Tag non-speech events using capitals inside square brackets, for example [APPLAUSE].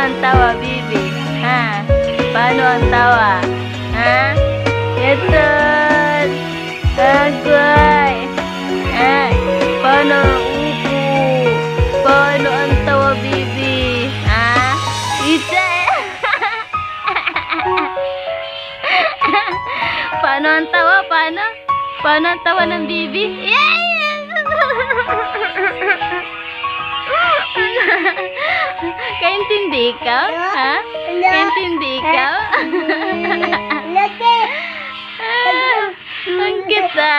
ang tawa, bibi? Ha? Paano ang tawa? Ha? Yeton! Agoy! Ha? Paano ang upo? Paano ang tawa, bibi? Ha? Isa! [LAUGHS] paano ang tawa? Paano? Paano ang tawa ng bibi? Yeah! Iya. [LAUGHS] Intindi ikaw? Ha? Intindi ikaw? Ang kita!